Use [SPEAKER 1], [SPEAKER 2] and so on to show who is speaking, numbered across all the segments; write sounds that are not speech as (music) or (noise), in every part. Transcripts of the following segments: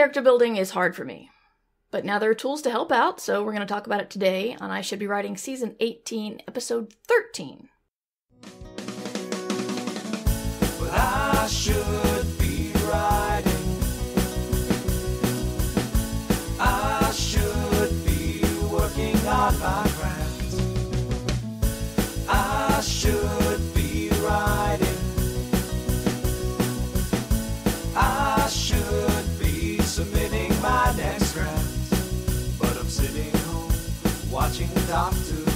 [SPEAKER 1] character building is hard for me. But now there are tools to help out, so we're going to talk about it today on I Should Be Writing Season 18, Episode 13.
[SPEAKER 2] But watching Doctor.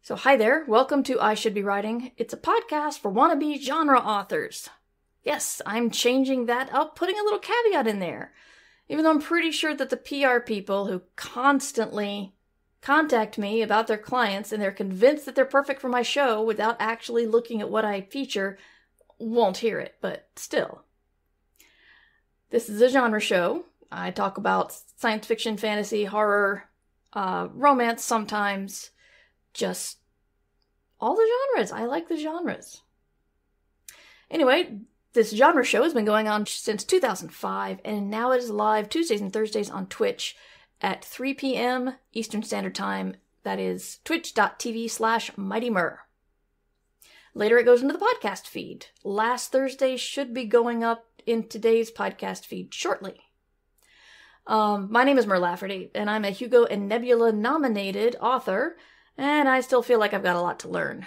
[SPEAKER 1] So, hi there. Welcome to I Should Be Writing. It's a podcast for wannabe genre authors. Yes, I'm changing that up, putting a little caveat in there. Even though I'm pretty sure that the PR people who constantly contact me about their clients and they're convinced that they're perfect for my show without actually looking at what I feature won't hear it, but still. This is a genre show. I talk about science fiction, fantasy, horror, uh, romance sometimes, just all the genres. I like the genres. Anyway, this genre show has been going on since 2005, and now it is live Tuesdays and Thursdays on Twitch at 3 p.m. Eastern Standard Time. That is twitch.tv slash Mighty Mur. Later, it goes into the podcast feed. Last Thursday should be going up in today's podcast feed shortly. Um, my name is Mur Lafferty, and I'm a Hugo and Nebula nominated author, and I still feel like I've got a lot to learn.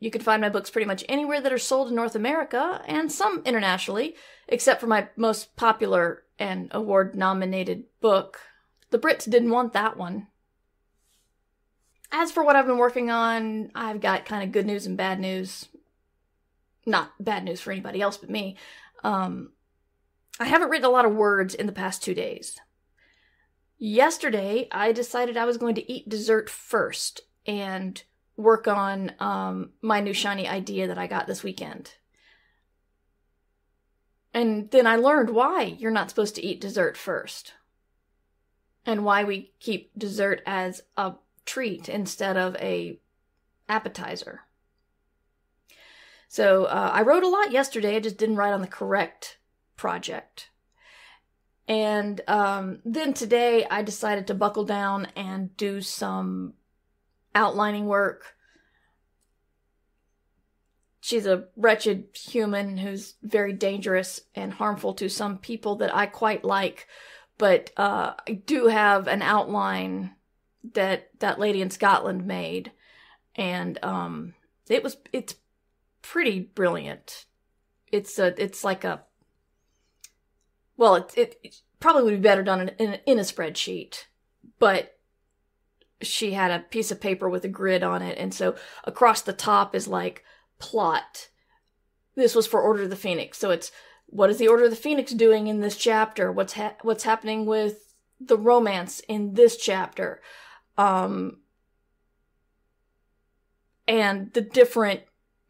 [SPEAKER 1] You can find my books pretty much anywhere that are sold in North America and some internationally, except for my most popular and award nominated book. The Brits didn't want that one. As for what I've been working on, I've got kind of good news and bad news. Not bad news for anybody else but me. Um, I haven't written a lot of words in the past two days. Yesterday, I decided I was going to eat dessert first and work on um, my new shiny idea that I got this weekend. And then I learned why you're not supposed to eat dessert first. And why we keep dessert as a treat instead of a appetizer. So uh, I wrote a lot yesterday. I just didn't write on the correct project. And um, then today I decided to buckle down and do some outlining work. She's a wretched human who's very dangerous and harmful to some people that I quite like, but uh, I do have an outline that that lady in Scotland made, and um, it was it's pretty brilliant. It's a it's like a well, it, it, it probably would be better done in, in, in a spreadsheet, but she had a piece of paper with a grid on it, and so across the top is like plot. This was for Order of the Phoenix, so it's what is the Order of the Phoenix doing in this chapter? What's ha- what's happening with the romance in this chapter? Um, and the different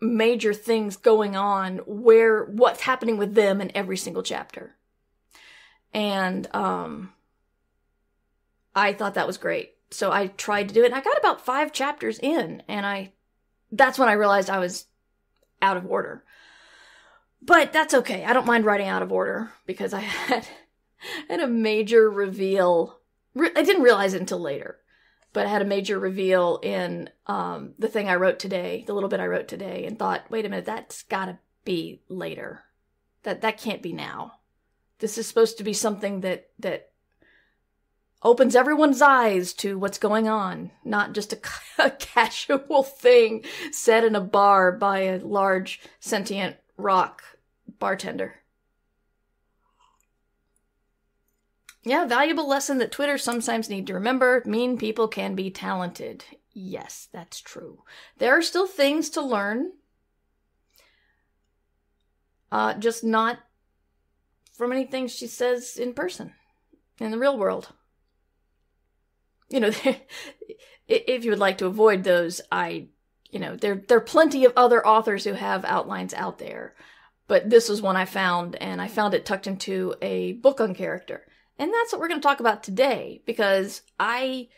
[SPEAKER 1] major things going on where what's happening with them in every single chapter and um i thought that was great so i tried to do it and i got about five chapters in and i that's when i realized i was out of order but that's okay i don't mind writing out of order because i (laughs) had had a major reveal i didn't realize it until later but I had a major reveal in um, the thing I wrote today, the little bit I wrote today, and thought, wait a minute, that's got to be later. That that can't be now. This is supposed to be something that that opens everyone's eyes to what's going on, not just a, (laughs) a casual thing said in a bar by a large sentient rock bartender. Yeah, valuable lesson that Twitter sometimes need to remember. Mean people can be talented. Yes, that's true. There are still things to learn. Uh, just not from anything she says in person, in the real world. You know, (laughs) if you would like to avoid those, I, you know, there there are plenty of other authors who have outlines out there, but this was one I found, and I found it tucked into a book on character. And that's what we're going to talk about today because I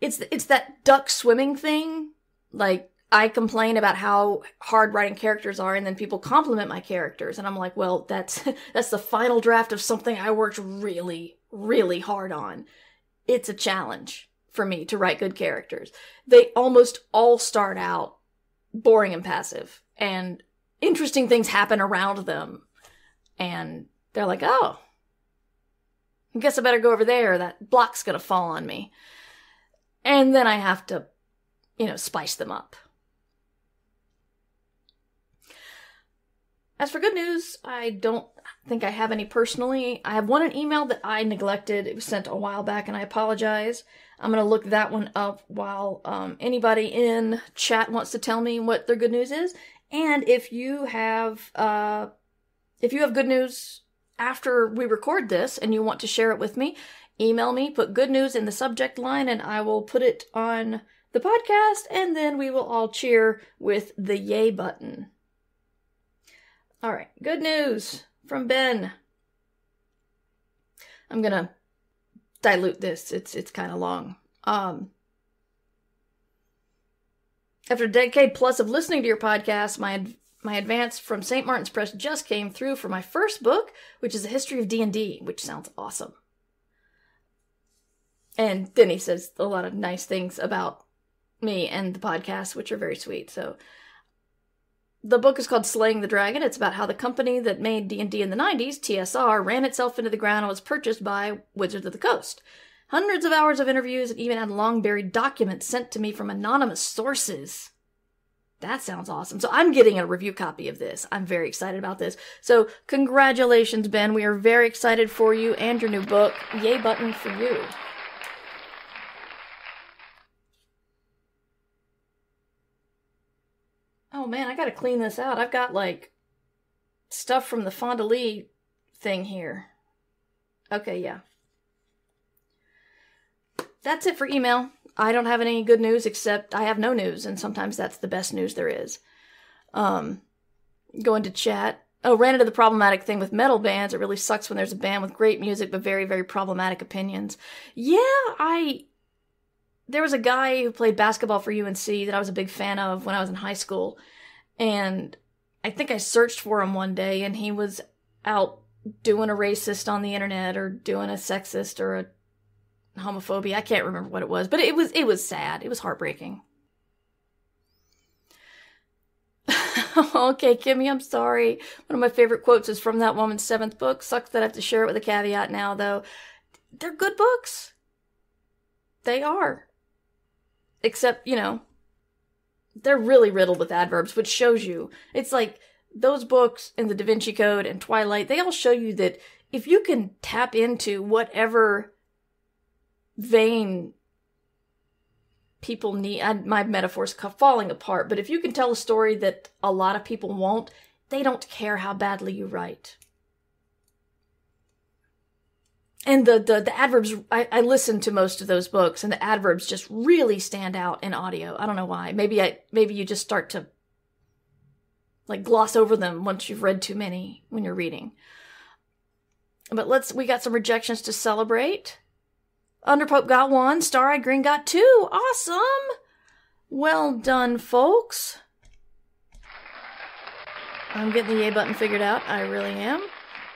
[SPEAKER 1] it's it's that duck swimming thing. Like I complain about how hard writing characters are and then people compliment my characters and I'm like, well, that's (laughs) that's the final draft of something I worked really really hard on. It's a challenge for me to write good characters. They almost all start out boring and passive and interesting things happen around them and they're like, "Oh, I guess I better go over there. That block's going to fall on me." And then I have to, you know, spice them up. As for good news, I don't think I have any personally. I have one an email that I neglected. It was sent a while back, and I apologize. I'm gonna look that one up while um, anybody in chat wants to tell me what their good news is. And if you have, uh, if you have good news after we record this and you want to share it with me, email me. Put good news in the subject line, and I will put it on the podcast, and then we will all cheer with the yay button. All right, good news from Ben. I'm gonna dilute this. It's it's kind of long. Um, after a decade plus of listening to your podcast, my my advance from St. Martin's Press just came through for my first book, which is a history of D and D, which sounds awesome. And then he says a lot of nice things about me and the podcast, which are very sweet. So the book is called Slaying the Dragon. It's about how the company that made D&D in the 90s, TSR, ran itself into the ground and was purchased by Wizards of the Coast. Hundreds of hours of interviews and even had long buried documents sent to me from anonymous sources. That sounds awesome. So I'm getting a review copy of this. I'm very excited about this. So congratulations, Ben. We are very excited for you and your new book. Yay button for you. Oh man, I gotta clean this out. I've got like stuff from the Fond thing here. Okay, yeah. That's it for email. I don't have any good news except I have no news, and sometimes that's the best news there is. Um, go into chat. Oh, ran into the problematic thing with metal bands. It really sucks when there's a band with great music but very, very problematic opinions. Yeah, I there was a guy who played basketball for UNC that I was a big fan of when I was in high school. And I think I searched for him one day and he was out doing a racist on the internet or doing a sexist or a homophobia. I can't remember what it was, but it was it was sad. It was heartbreaking. (laughs) okay, Kimmy, I'm sorry. One of my favorite quotes is from that woman's seventh book. Sucks that I have to share it with a caveat now, though. They're good books. They are. Except, you know, they're really riddled with adverbs, which shows you. It's like those books and the Da Vinci Code and Twilight, they all show you that if you can tap into whatever vein people need, I, my metaphor's falling apart, but if you can tell a story that a lot of people won't, they don't care how badly you write and the, the, the adverbs, I, I to most of those books and the adverbs just really stand out in audio. I don't know why. Maybe I, maybe you just start to like gloss over them once you've read too many when you're reading. But let's, we got some rejections to celebrate. Underpope got one. Star Eyed Green got two. Awesome. Well done, folks. I'm getting the yay button figured out. I really am.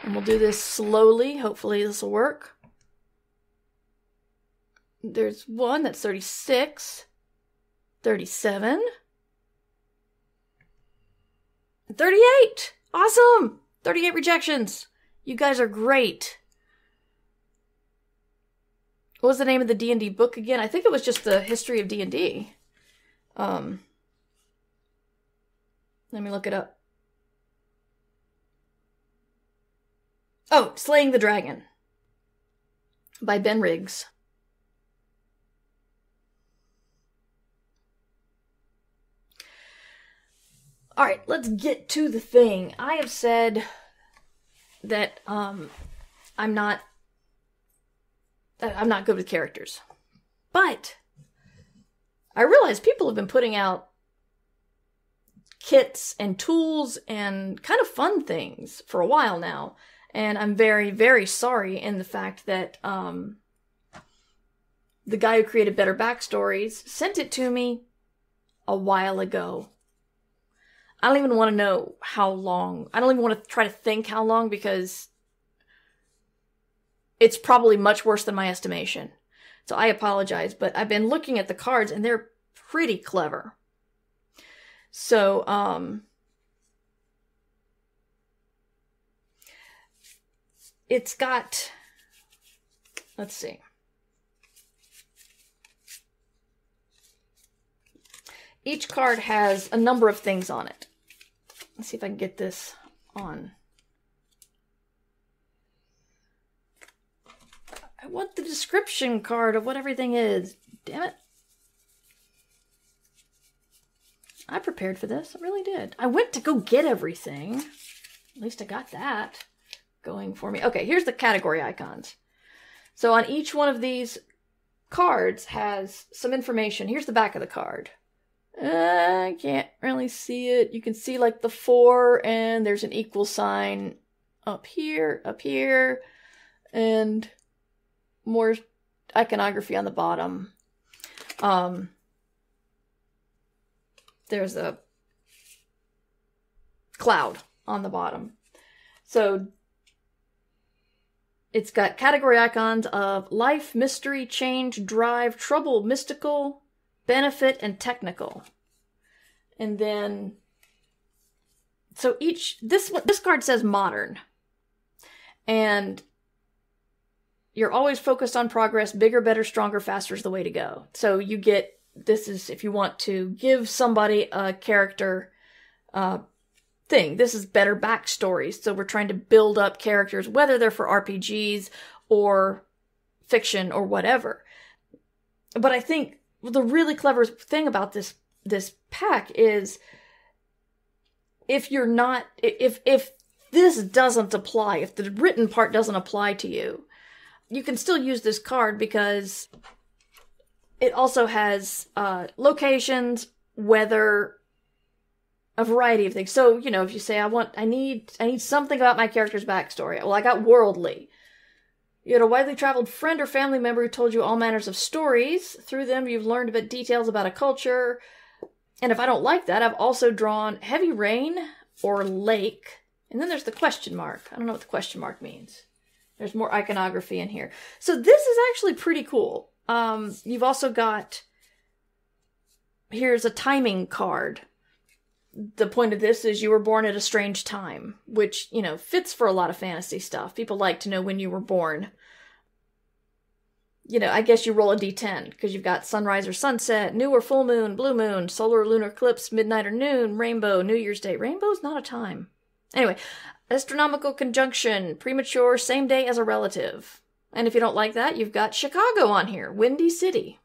[SPEAKER 1] And we'll do this slowly. Hopefully, this will work. There's one that's 36, 37, 38. Awesome! 38 rejections. You guys are great. What was the name of the D&D book again? I think it was just the history of D&D. Um, let me look it up. Oh, Slaying the Dragon by Ben Riggs. All right, let's get to the thing. I have said that um I'm not I'm not good with characters. But I realize people have been putting out kits and tools and kind of fun things for a while now and I'm very, very sorry in the fact that um, the guy who created Better Backstories sent it to me a while ago. I don't even want to know how long. I don't even want to try to think how long because it's probably much worse than my estimation. So I apologize, but I've been looking at the cards and they're pretty clever. So, um, it's got, let's see. Each card has a number of things on it. Let's see if I can get this on. I want the description card of what everything is. Damn it. I prepared for this. I really did. I went to go get everything. At least I got that going for me. Okay, here's the category icons. So on each one of these cards has some information. Here's the back of the card. Uh, I can't really see it. You can see like the four, and there's an equal sign up here, up here, and more iconography on the bottom. Um, there's a cloud on the bottom. So it's got category icons of life, mystery, change, drive, trouble, mystical, benefit, and technical. And then, so each this this card says modern, and you're always focused on progress. Bigger, better, stronger, faster is the way to go. So you get this is if you want to give somebody a character uh, thing. This is better backstories. So we're trying to build up characters, whether they're for RPGs or fiction or whatever. But I think the really clever thing about this this pack is if you're not if if this doesn't apply, if the written part doesn't apply to you, you can still use this card because it also has uh, locations, weather, a variety of things. So you know, if you say I want, I need, I need something about my character's backstory. Well, I got worldly. You had a widely traveled friend or family member who told you all manners of stories. Through them, you've learned about details about a culture. And if I don't like that, I've also drawn heavy rain or lake. And then there's the question mark. I don't know what the question mark means. There's more iconography in here. So this is actually pretty cool. Um, you've also got here's a timing card. The point of this is you were born at a strange time, which, you know, fits for a lot of fantasy stuff. People like to know when you were born. You know, I guess you roll a d10 because you've got sunrise or sunset, new or full moon, blue moon, solar or lunar eclipse, midnight or noon, rainbow, New Year's Day. Rainbow's not a time. Anyway, astronomical conjunction, premature, same day as a relative. And if you don't like that, you've got Chicago on here, Windy City.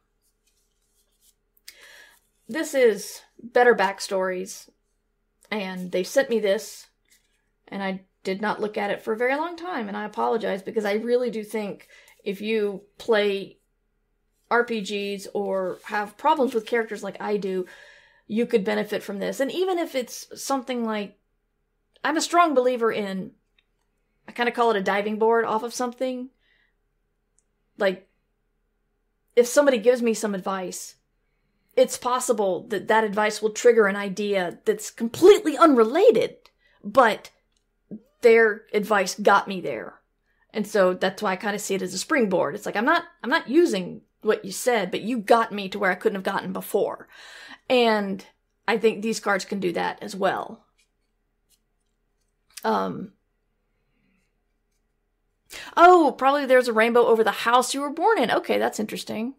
[SPEAKER 1] This is better backstories, and they sent me this, and I did not look at it for a very long time, and I apologize because I really do think if you play RPGs or have problems with characters like I do, you could benefit from this. And even if it's something like I'm a strong believer in I kind of call it a diving board off of something. Like if somebody gives me some advice, it's possible that that advice will trigger an idea that's completely unrelated, but their advice got me there. And so that's why I kind of see it as a springboard. It's like I'm not I'm not using what you said, but you got me to where I couldn't have gotten before. And I think these cards can do that as well. Um. Oh, probably there's a rainbow over the house you were born in. Okay, that's interesting.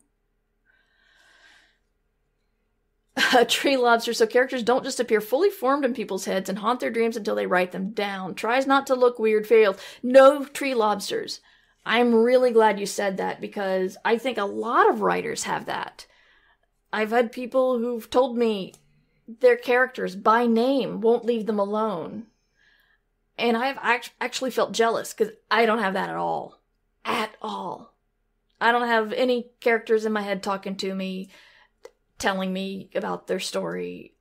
[SPEAKER 1] (laughs) A tree lobster. So characters don't just appear fully formed in people's heads and haunt their dreams until they write them down. Tries not to look weird, fails. No tree lobsters. I'm really glad you said that because I think a lot of writers have that. I've had people who've told me their characters by name won't leave them alone and I've act- actually felt jealous because I don't have that at all. At all. I don't have any characters in my head talking to me, telling me about their story.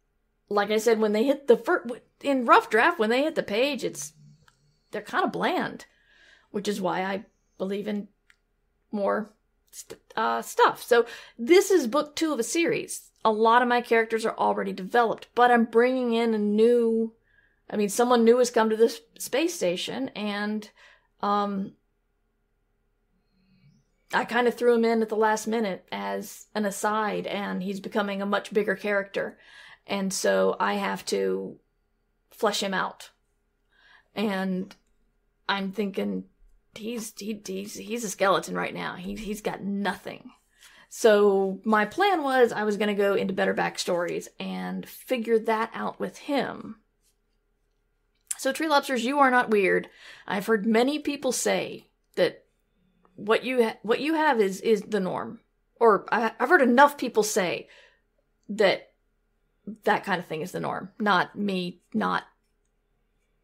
[SPEAKER 1] Like I said, when they hit the first, in rough draft, when they hit the page, it's, they're kind of bland, which is why I believe in more st- uh, stuff. So this is book two of a series. A lot of my characters are already developed, but I'm bringing in a new. I mean, someone new has come to this space station, and um, I kind of threw him in at the last minute as an aside, and he's becoming a much bigger character. And so I have to flesh him out. And I'm thinking he's he, he's he's a skeleton right now. He he's got nothing. So my plan was I was going to go into better backstories and figure that out with him. So tree lobsters, you are not weird. I've heard many people say that what you ha- what you have is is the norm, or I, I've heard enough people say that that kind of thing is the norm, not me not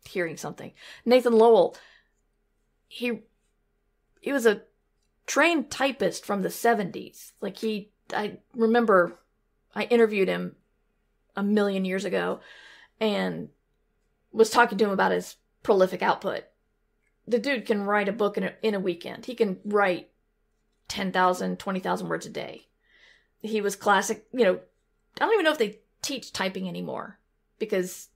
[SPEAKER 1] hearing something. Nathan Lowell, he he was a trained typist from the 70s. Like he I remember I interviewed him a million years ago and was talking to him about his prolific output. The dude can write a book in a, in a weekend. He can write 10,000, 20,000 words a day. He was classic, you know, I don't even know if they teach typing anymore because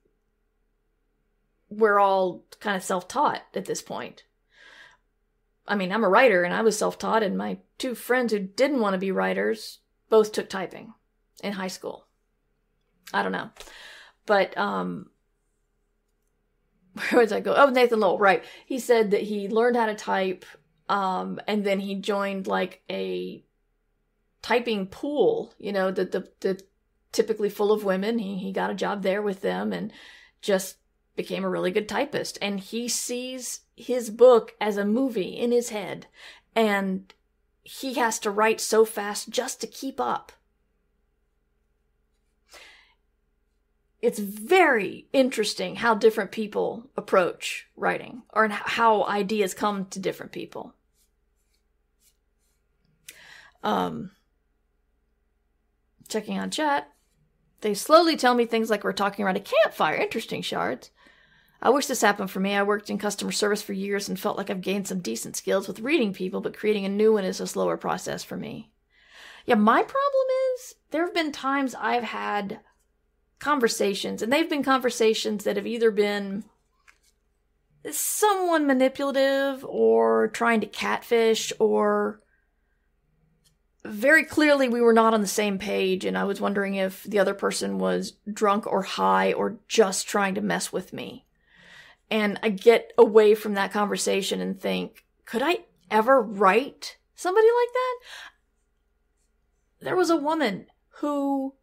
[SPEAKER 1] we're all kind of self taught at this point. I mean, I'm a writer and I was self taught, and my two friends who didn't want to be writers both took typing in high school. I don't know. But, um, where was I go? Oh, Nathan Lowell, right. He said that he learned how to type, um, and then he joined like a typing pool, you know, the, the, the typically full of women. He, he got a job there with them and just became a really good typist. And he sees his book as a movie in his head. And he has to write so fast just to keep up. It's very interesting how different people approach writing or how ideas come to different people. Um, checking on chat. They slowly tell me things like we're talking around a campfire. Interesting, shards. I wish this happened for me. I worked in customer service for years and felt like I've gained some decent skills with reading people, but creating a new one is a slower process for me. Yeah, my problem is there have been times I've had conversations, and they've been conversations that have either been someone manipulative or trying to catfish or very clearly we were not on the same page and i was wondering if the other person was drunk or high or just trying to mess with me. And i get away from that conversation and think could i ever write somebody like that? There was a woman who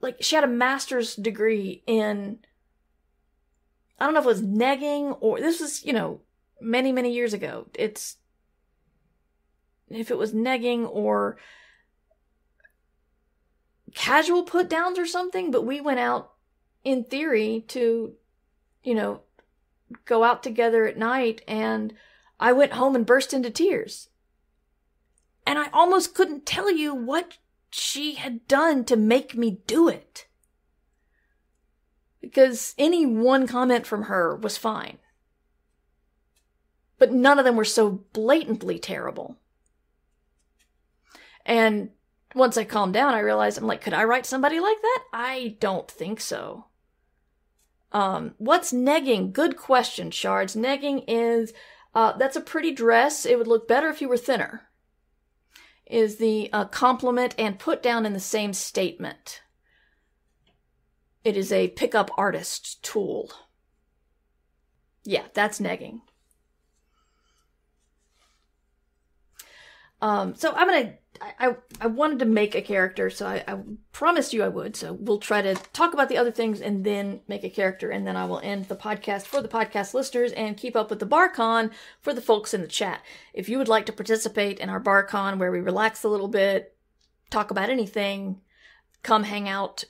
[SPEAKER 1] like she had a master's degree in I don't know if it was negging or this was, you know, many, many years ago. It's if it was negging or casual put downs or something, but we went out in theory to, you know, go out together at night and I went home and burst into tears. And I almost couldn't tell you what she had done to make me do it. Because any one comment from her was fine. But none of them were so blatantly terrible. And once I calmed down, I realized I'm like, could I write somebody like that? I don't think so. Um, what's negging? Good question, Shards. Negging is, uh, that's a pretty dress. It would look better if you were thinner is the uh, and put down in the same statement. It is a pickup artist tool. Yeah, that's negging. Um, so I'm gonna. I, I wanted to make a character, so I, I promised you I would. So we'll try to talk about the other things and then make a character, and then I will end the podcast for the podcast listeners and keep up with the BarCon for the folks in the chat. If you would like to participate in our BarCon where we relax a little bit, talk about anything, come hang out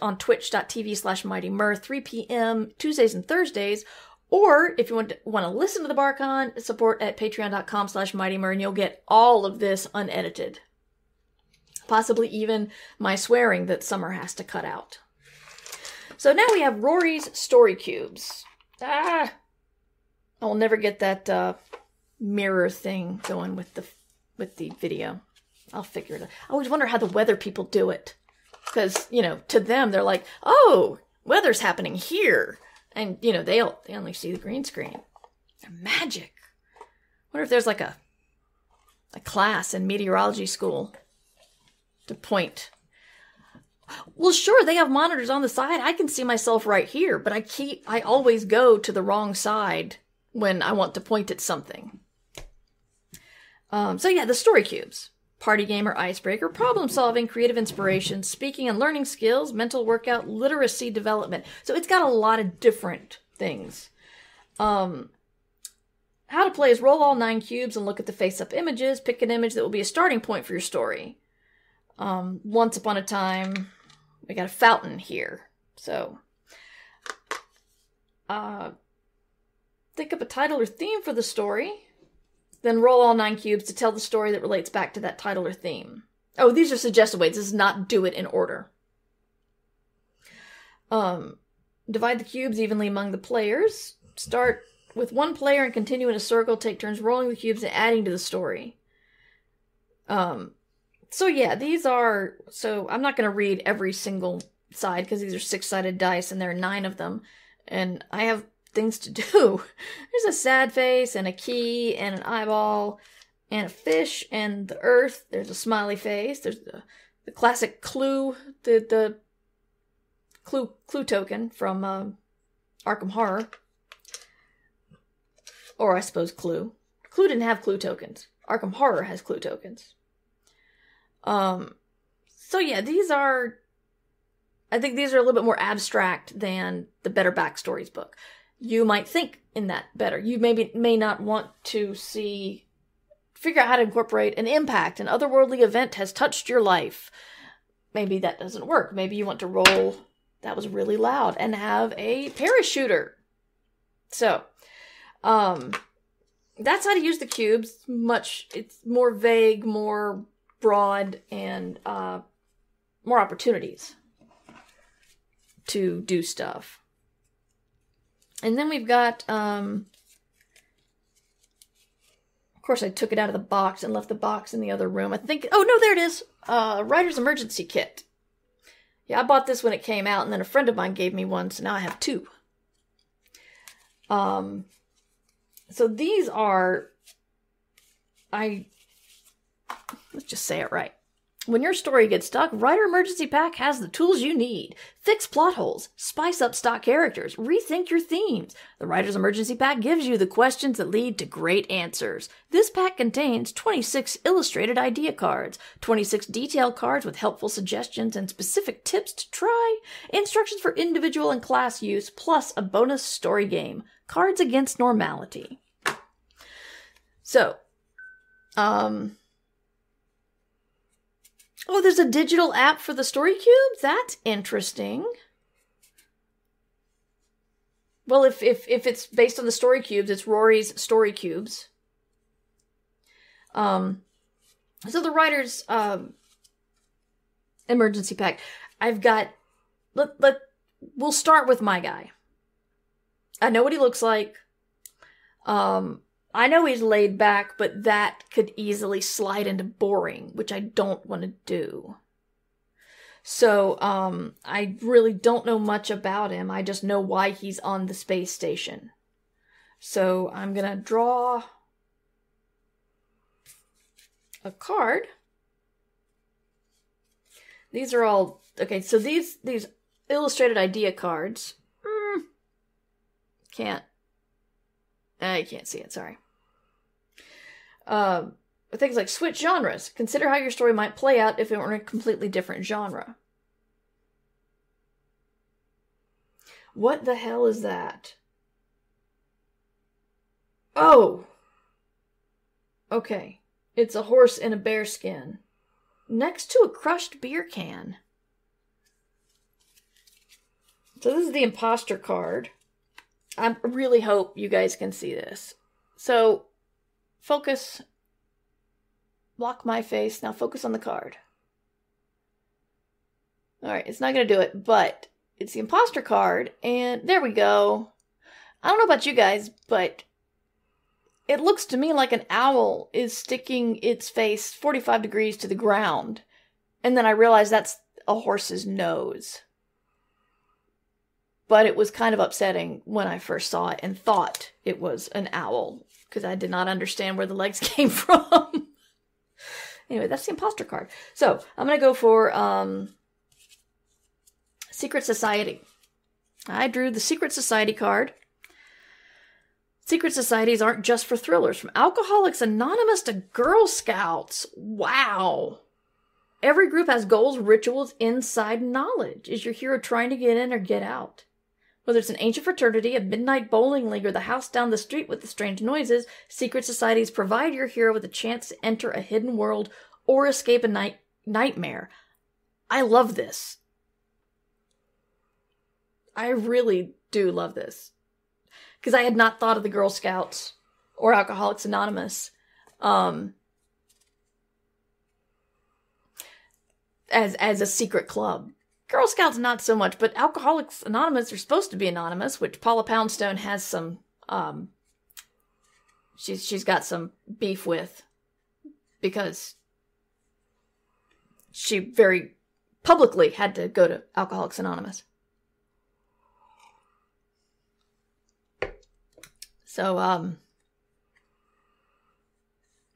[SPEAKER 1] on twitch.tv slash mighty 3 p.m. Tuesdays and Thursdays, or if you want to, want to listen to the BarCon, support at patreon.com slash mightymur and you'll get all of this unedited. Possibly even my swearing that Summer has to cut out. So now we have Rory's story cubes. Ah! I'll never get that uh, mirror thing going with the with the video. I'll figure it out. I always wonder how the weather people do it. Because, you know, to them, they're like, oh, weather's happening here. And, you know, they, they only see the green screen. They're magic. wonder if there's like a, a class in meteorology school to point. Well, sure, they have monitors on the side. I can see myself right here, but I keep, I always go to the wrong side when I want to point at something. Um, so yeah, the story cubes. Party game or icebreaker, problem solving, creative inspiration, speaking and learning skills, mental workout, literacy development. So it's got a lot of different things. Um, how to play is roll all nine cubes and look at the face up images. Pick an image that will be a starting point for your story. Um, once upon a time, we got a fountain here. So, uh, think up a title or theme for the story. Then roll all nine cubes to tell the story that relates back to that title or theme. Oh, these are suggested ways. This is not do it in order. Um, divide the cubes evenly among the players. Start with one player and continue in a circle. Take turns rolling the cubes and adding to the story. Um, so yeah, these are. So I'm not going to read every single side because these are six sided dice and there are nine of them, and I have things to do. (laughs) There's a sad face and a key and an eyeball and a fish and the earth. There's a smiley face. There's the, the classic clue, the the clue clue token from uh, Arkham Horror, or I suppose Clue. Clue didn't have clue tokens. Arkham Horror has clue tokens. Um, so yeah, these are. I think these are a little bit more abstract than the Better Backstories book you might think in that better. You maybe may not want to see figure out how to incorporate an impact, an otherworldly event has touched your life. Maybe that doesn't work. Maybe you want to roll that was really loud and have a parachuter. So, um that's how to use the cubes. Much it's more vague, more broad and uh more opportunities to do stuff. And then we've got, um, of course, I took it out of the box and left the box in the other room. I think, oh no, there it is. Uh, Writer's Emergency Kit. Yeah, I bought this when it came out, and then a friend of mine gave me one, so now I have two. Um, so these are, I, let's just say it right. When your story gets stuck, Writer Emergency Pack has the tools you need. Fix plot holes, spice up stock characters, rethink your themes. The Writer's Emergency Pack gives you the questions that lead to great answers. This pack contains 26 illustrated idea cards, 26 detail cards with helpful suggestions and specific tips to try, instructions for individual and class use, plus a bonus story game, Cards Against Normality. So, um, Oh, there's a digital app for the Story Cube? That's interesting. Well, if, if, if it's based on the Story Cubes, it's Rory's Story Cubes. Um, so the writer's um, emergency pack. I've got. Let let we'll start with my guy. I know what he looks like. Um, I know he's laid back, but that could easily slide into boring, which I don't want to do. So, um, I really don't know much about him. I just know why he's on the space station. So, I'm gonna draw a card. These are all okay. So these these illustrated idea cards. Mm, can't I can't see it, sorry. Um, things like switch genres. Consider how your story might play out if it were in a completely different genre. What the hell is that? Oh! Okay. It's a horse in a bear skin. Next to a crushed beer can. So this is the imposter card. I really hope you guys can see this. So, focus. Block my face. Now focus on the card. Alright, it's not going to do it, but it's the imposter card, and there we go. I don't know about you guys, but it looks to me like an owl is sticking its face 45 degrees to the ground. And then I realize that's a horse's nose. But it was kind of upsetting when I first saw it and thought it was an owl because I did not understand where the legs (laughs) came from. anyway, that's the imposter card. So I'm going to go for um, Secret Society. I drew the Secret Society card. Secret societies aren't just for thrillers, from Alcoholics Anonymous to Girl Scouts. Wow. Every group has goals, rituals, inside knowledge. Is your hero trying to get in or get out? Whether it's an ancient fraternity, a midnight bowling league, or the house down the street with the strange noises, secret societies provide your hero with a chance to enter a hidden world or escape a night- nightmare. I love this. I really do love this because I had not thought of the Girl Scouts or Alcoholics Anonymous um, as as a secret club. Girl Scouts not so much, but Alcoholics Anonymous are supposed to be anonymous, which Paula Poundstone has some um, she's she's got some beef with because she very publicly had to go to Alcoholics Anonymous. So, um,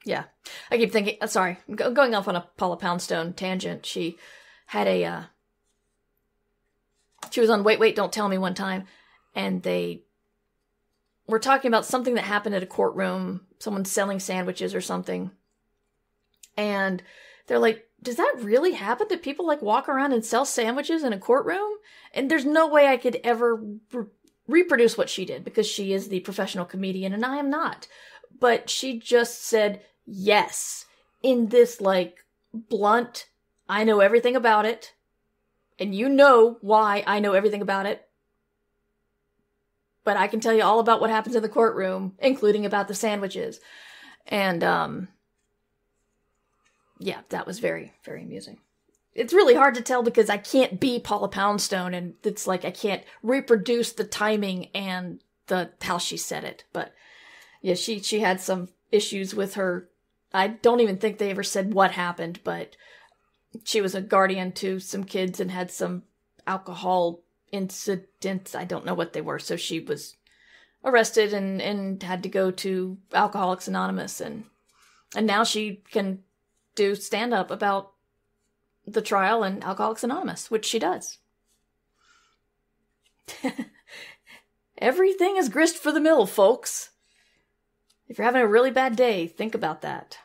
[SPEAKER 1] yeah, I keep thinking. Uh, sorry, going off on a Paula Poundstone tangent. She had a. Uh, she was on Wait, Wait, Don't Tell Me one time, and they were talking about something that happened at a courtroom. Someone selling sandwiches or something, and they're like, "Does that really happen? That people like walk around and sell sandwiches in a courtroom?" And there's no way I could ever reproduce what she did because she is the professional comedian and I am not. But she just said yes in this like blunt, I know everything about it. And you know why I know everything about it. But I can tell you all about what happens in the courtroom, including about the sandwiches. And um yeah, that was very, very amusing it's really hard to tell because I can't be Paula Poundstone and it's like I can't reproduce the timing and the how she said it. But yeah, she she had some issues with her I don't even think they ever said what happened, but she was a guardian to some kids and had some alcohol incidents. I don't know what they were. So she was arrested and, and had to go to Alcoholics Anonymous and and now she can do stand up about the trial and Alcoholics Anonymous, which she does. (laughs) Everything is grist for the mill, folks. If you're having a really bad day, think about that.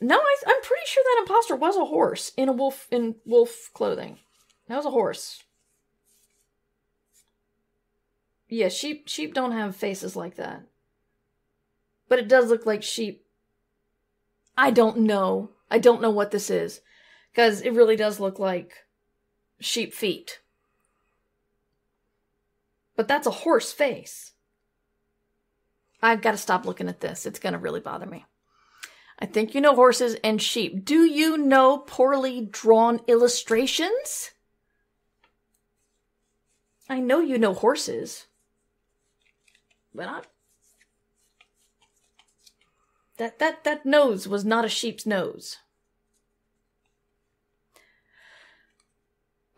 [SPEAKER 1] No, I, am pretty sure that imposter was a horse in a wolf in wolf clothing. That was a horse. Yeah, sheep sheep don't have faces like that. But it does look like sheep I don't know. I don't know what this is. Because it really does look like sheep feet. But that's a horse face. I've got to stop looking at this. It's going to really bother me. I think you know horses and sheep. Do you know poorly drawn illustrations? I know you know horses. But I, that that that nose was not a sheep's nose.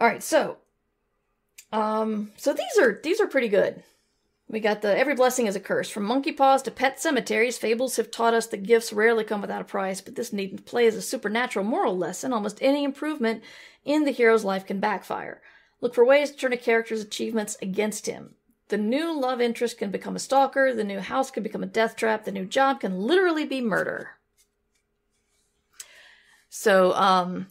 [SPEAKER 1] All right, so um so these are these are pretty good. We got the every blessing is a curse. From monkey paws to pet cemeteries, fables have taught us that gifts rarely come without a price, but this needn't play as a supernatural moral lesson. Almost any improvement in the hero's life can backfire. Look for ways to turn a character's achievements against him. The new love interest can become a stalker, the new house can become a death trap, the new job can literally be murder. So, um,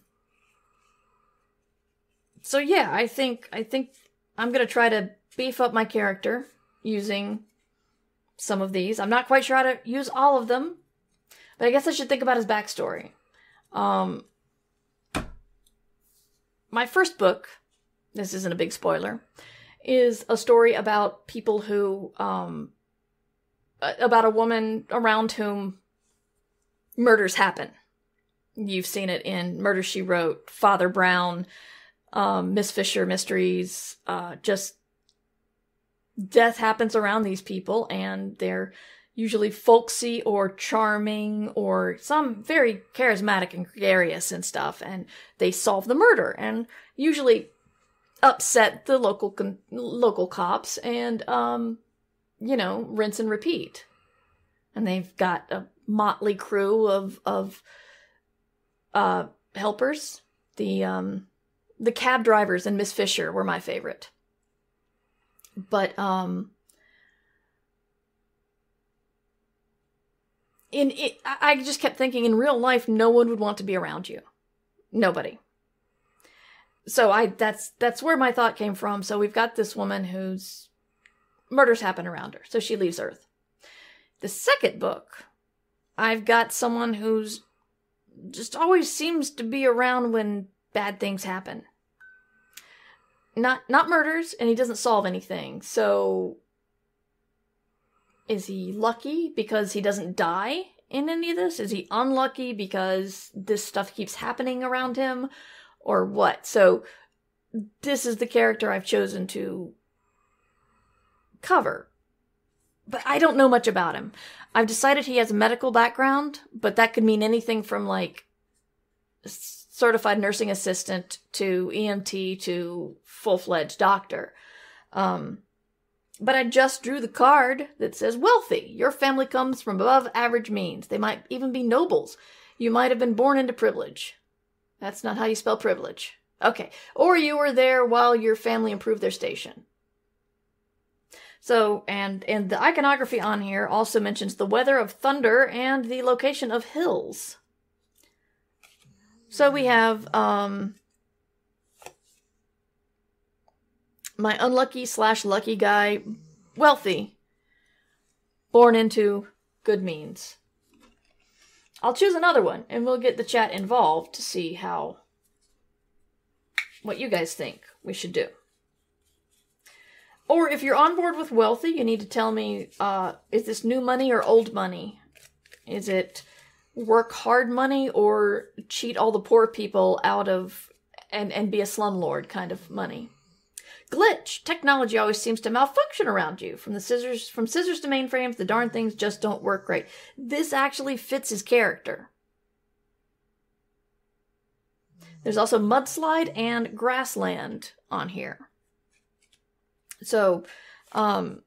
[SPEAKER 1] so yeah, I think, I think I'm gonna try to beef up my character using some of these. I'm not quite sure how to use all of them, but I guess I should think about his backstory. Um, my first book, this isn't a big spoiler, is a story about people who, um, about a woman around whom murders happen. You've seen it in Murder She Wrote, Father Brown, um, Miss Fisher Mysteries, uh, just death happens around these people, and they're usually folksy or charming or some very charismatic and gregarious and stuff, and they solve the murder and usually upset the local con- local cops and um you know rinse and repeat. And they've got a motley crew of of uh helpers. The um the cab drivers and miss fisher were my favorite but um in it i just kept thinking in real life no one would want to be around you. Nobody. So i that's that's where my thought came from. So we've got this woman whose murders happen around her. So she leaves earth. The second book i've got someone who's just always seems to be around when bad things happen not not murders and he doesn't solve anything. So is he lucky because he doesn't die in any of this? Is he unlucky because this stuff keeps happening around him or what? So this is the character i've chosen to cover. But i don't know much about him. I've decided he has a medical background but that could mean anything from like certified nursing assistant to EMT to full fledged doctor. Um, but I just drew the card that says wealthy. Your family comes from above average means. They might even be nobles. You might have been born into privilege. That's not how you spell privilege. Okay. Or you were there while your family improved their station. So, and, and the iconography on here also mentions the weather of thunder and the location of hills. So we have um my unlucky slash lucky guy, wealthy, born into good means. I'll choose another one and we'll get the chat involved to see how what you guys think we should do. Or if you're on board with wealthy, you need to tell me uh, is this new money or old money? Is it work hard money or cheat all the poor people out of and and be a slumlord kind of money. Glitch. Technology always seems to malfunction around you. From the scissors from scissors to mainframes, the darn things just don't work right. This actually fits his character. There's also mudslide and grassland on here. So, um,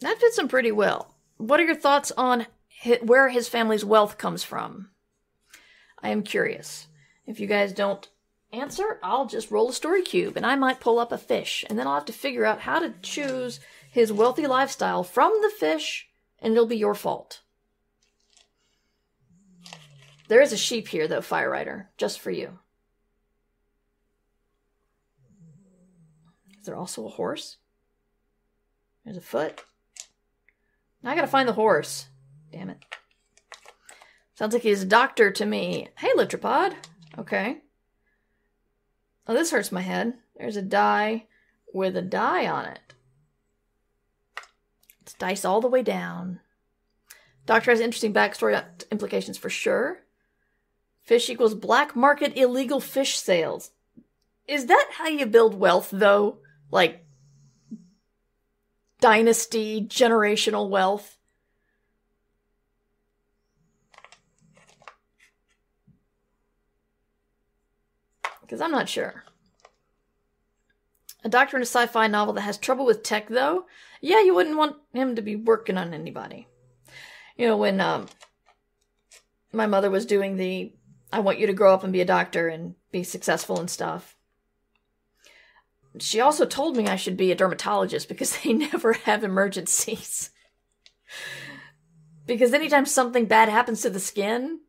[SPEAKER 1] that fits him pretty well. What are your thoughts on where his family's wealth comes from. I am curious. If you guys don't answer, I'll just roll a story cube and I might pull up a fish, and then I'll have to figure out how to choose his wealthy lifestyle from the fish, and it'll be your fault. There is a sheep here, though, Fire Rider, just for you. Is there also a horse? There's a foot. Now I gotta find the horse. Damn it. Sounds like he's a doctor to me. Hey, Litropod. Okay. Oh, this hurts my head. There's a die with a die on it. It's dice all the way down. Doctor has interesting backstory implications for sure. Fish equals black market illegal fish sales. Is that how you build wealth, though? Like, dynasty, generational wealth? Because I'm not sure. A doctor in a sci fi novel that has trouble with tech, though? Yeah, you wouldn't want him to be working on anybody. You know, when um, my mother was doing the I want you to grow up and be a doctor and be successful and stuff. She also told me I should be a dermatologist because (laughs) they never have emergencies. because anytime something bad happens to the skin,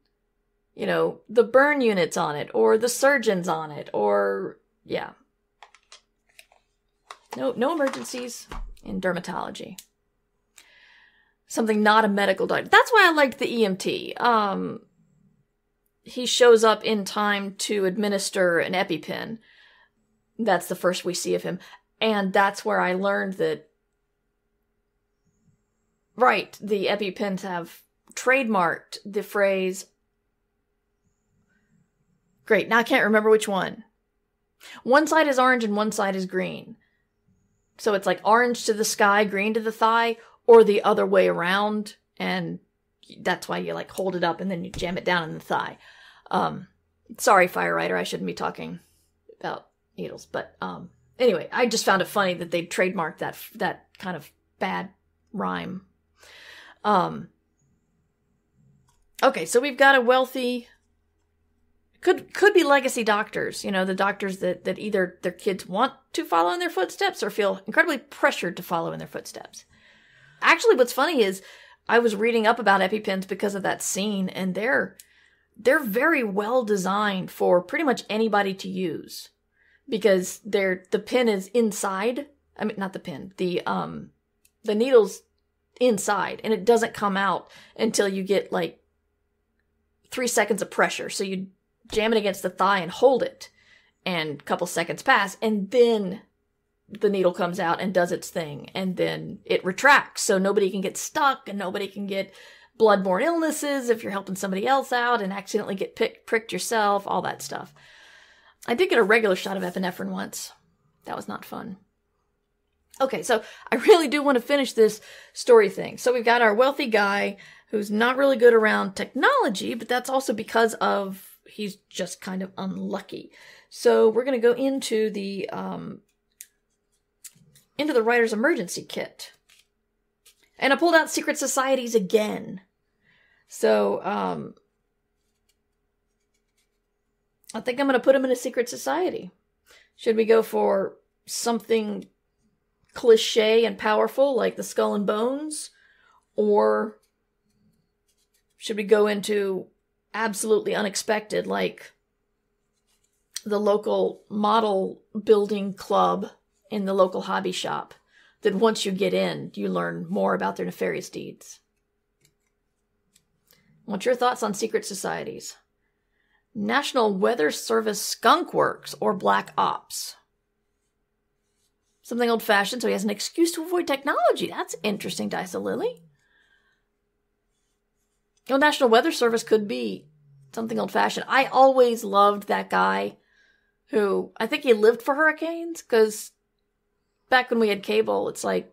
[SPEAKER 1] you know, the burn units on it or the surgeons on it or yeah. No no emergencies in dermatology. Something not a medical doctor. That's why I liked the EMT. Um he shows up in time to administer an EpiPen. That's the first we see of him. And that's where I learned that right, the EpiPens have trademarked the phrase Great. Now I can't remember which one. One side is orange and one side is green. So it's like orange to the sky, green to the thigh, or the other way around. And that's why you like hold it up and then you jam it down in the thigh. Um, sorry, Fire Rider, I shouldn't be talking about needles, but um, anyway, I just found it funny that they trademarked that that kind of bad rhyme. Um, okay, so we've got a wealthy could could be legacy doctors, you know, the doctors that that either their kids want to follow in their footsteps or feel incredibly pressured to follow in their footsteps. Actually, what's funny is I was reading up about EpiPens because of that scene, and they're they're very well designed for pretty much anybody to use because they're the pin is inside. I mean, not the pin, the um, the needle's inside, and it doesn't come out until you get like three seconds of pressure. So you jam it against the thigh and hold it, and a couple seconds pass, and then the needle comes out and does its thing, and then it retracts, so nobody can get stuck and nobody can get bloodborne illnesses if you're helping somebody else out and accidentally get pick, pricked yourself, all that stuff. I did get a regular shot of epinephrine once. That was not fun. Okay, so I really do want to finish this story thing. So we've got our wealthy guy who's not really good around technology, but that's also because of he's just kind of unlucky. So we're going to go into the um, into the writer's emergency kit, and I pulled out secret societies again. So um, I think I'm going to put him in a secret society. Should we go for something cliche and powerful like the Skull and Bones, or should we go into absolutely unexpected, like the local model building club in the local hobby shop, that once you get in, you learn more about their nefarious deeds. What's your thoughts on secret societies? National Weather Service Skunk Works or Black Ops. Something old fashioned, so he has an excuse to avoid technology. That's interesting, Dysa Lily. Well, National Weather Service could be something old fashioned. I always loved that guy who I think he lived for hurricanes because back when we had cable, it's like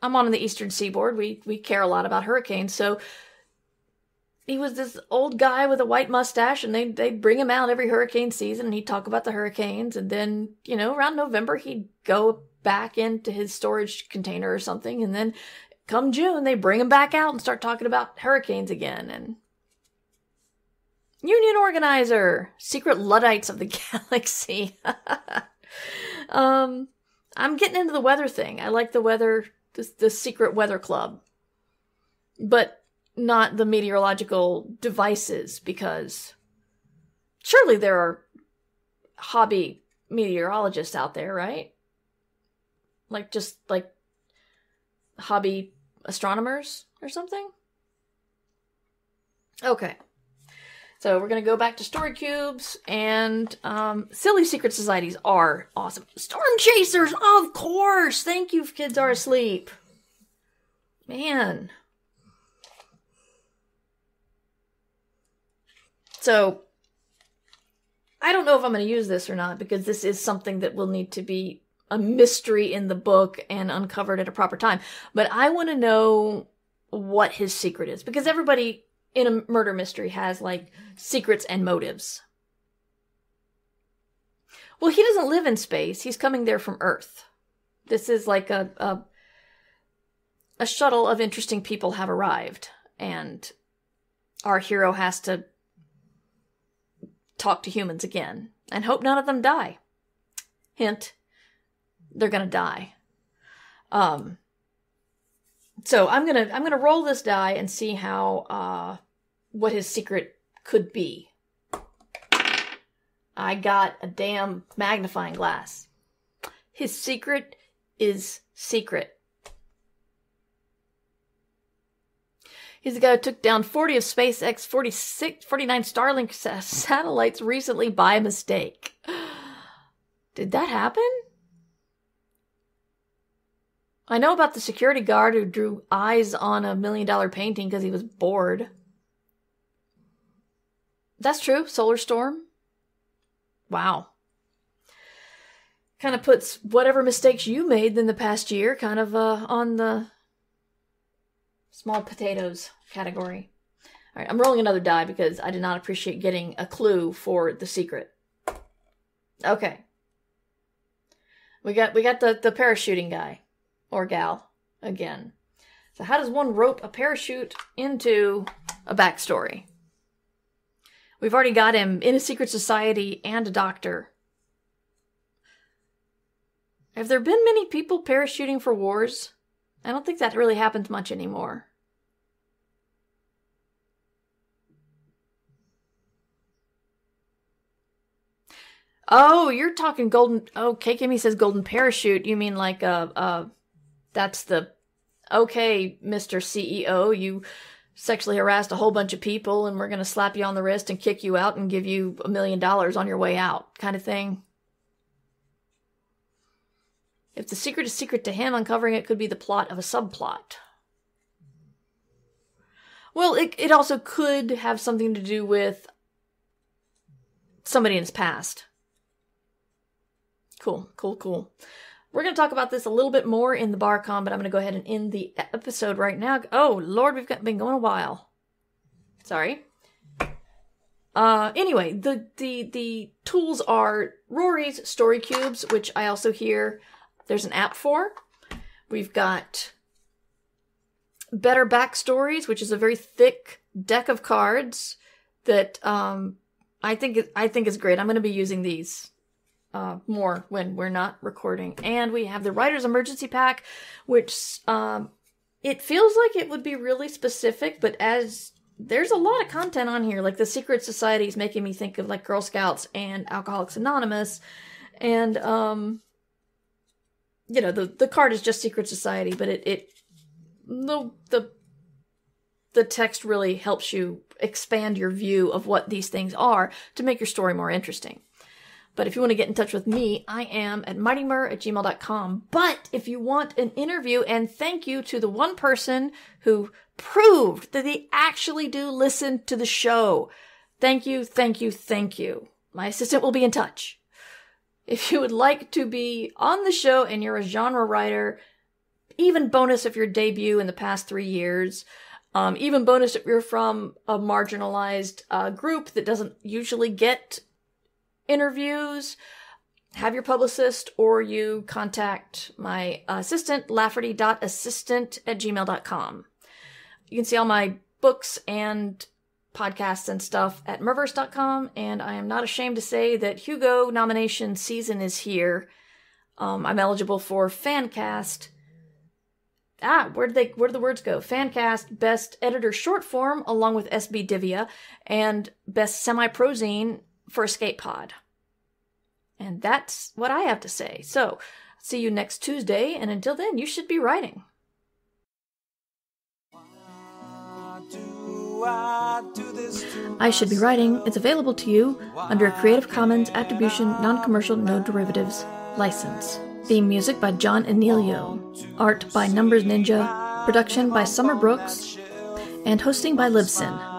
[SPEAKER 1] I'm on the eastern seaboard. We we care a lot about hurricanes, so he was this old guy with a white mustache, and they they'd bring him out every hurricane season, and he'd talk about the hurricanes, and then you know around November he'd go back into his storage container or something, and then come June, they bring him back out and start talking about hurricanes again. And Union organizer, secret Luddites of the (laughs) galaxy. (laughs) um, I'm getting into the weather thing. I like the weather, the, the secret weather club, but not the meteorological devices because surely there are hobby meteorologists out there, right? Like just like hobby astronomers or something? Okay. So we're gonna go back to story cubes and um, silly secret societies are awesome. Storm chasers, of course. Thank you, kids are asleep. Man. So I don't know if I'm going to use this or not because this is something that will need to be a mystery in the book and uncovered at a proper time. But I want to know what his secret is because everybody in a murder mystery has like secrets and motives. Well, he doesn't live in space. He's coming there from Earth. This is like a a, a shuttle of interesting people have arrived and our hero has to talk to humans again and hope none of them die. Hint, they're gonna die. Um, so I'm gonna I'm gonna roll this die and see how uh, what his secret could be. I got a damn magnifying glass. His secret is secret. He's the guy who took down 40 of SpaceX 46, 49 Starlink satellites recently by mistake. (gasps) Did that happen? I know about the security guard who drew eyes on a million dollar painting because he was bored. That's true. Solar storm. Wow. kind of puts whatever mistakes you made in the past year kind of uh, on the small potatoes category. All right, I'm rolling another die because I did not appreciate getting a clue for the secret. Okay. We got we got the the parachuting guy or gal again. So how does one rope a parachute into a backstory? We've already got him in a secret society and a doctor. Have there been many people parachuting for wars? I don't think that really happens much anymore. Oh, you're talking golden. Oh, K Kimmy says golden parachute. You mean like a, uh, that's the okay, Mister CEO. You sexually harassed a whole bunch of people, and we're gonna slap you on the wrist and kick you out and give you a million dollars on your way out, kind of thing. If the secret is secret to him, uncovering it could be the plot of a subplot. Well, it it also could have something to do with somebody in his past. Cool, cool, cool. We're going to talk about this a little bit more in the BarCon, but I'm going to go ahead and end the episode right now. Oh, Lord, we've got, been going a while. Sorry. Uh, anyway, the, the, the tools are Rory's Story Cubes, which I also hear there's an app for. We've got Better Backstories, which is a very thick deck of cards that, um, I think, I think is great. I'm going to be using these uh, more when we're not recording. And we have the Writer's Emergency Pack, which um, it feels like it would be really specific, but as there's a lot of content on here, like the Secret Society is making me think of like Girl Scouts and Alcoholics Anonymous, and um, you know the the card is just Secret Society, but it it the the the text really helps you expand your view of what these things are to make your story more interesting. But if you want to get in touch with me, I am at mightymur at gmail.com. But if you want an interview, and thank you to the one person who proved that they actually do listen to the show. Thank you, thank you, thank you. My assistant will be in touch. If you would like to be on the show and you're a genre writer, even bonus if your debut in the past three years, um, even bonus if you're from a marginalized uh, group that doesn't usually get interviews, have your publicist or you contact my assistant, lafferty.assistant at gmail.com. You can see all my books and podcasts and stuff at murverse.com, and I am not ashamed to say that Hugo nomination season is here. Um, I'm eligible for Fancast. Ah, where did they? Where did the words go? Fancast, Best Editor Short Form, along with SB Divya, and Best Semi Prozine for Escape Pod. And that's what I have to say. So, see you next Tuesday, and until then, you should be writing. I Should Be Writing is available to you under a Creative Commons Attribution Non Commercial No Derivatives license. Theme music by John Anealio. Art by Numbers Ninja. Production by Summer Brooks. And hosting by Libsyn.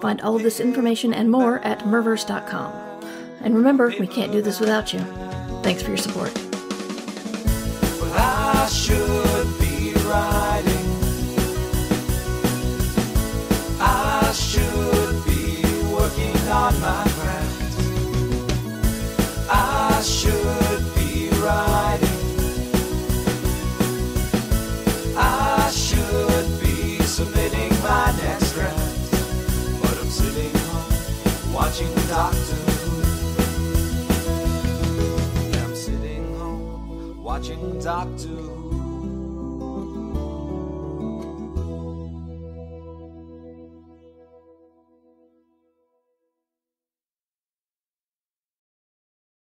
[SPEAKER 1] Find all of this information and more at murverse.com. And remember, we can't do this without you. Thanks for your support.
[SPEAKER 2] Doctor. I'm sitting home watching Doctor Who.